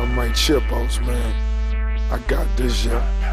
I'm Mike Chipos, man. I got this, yeah.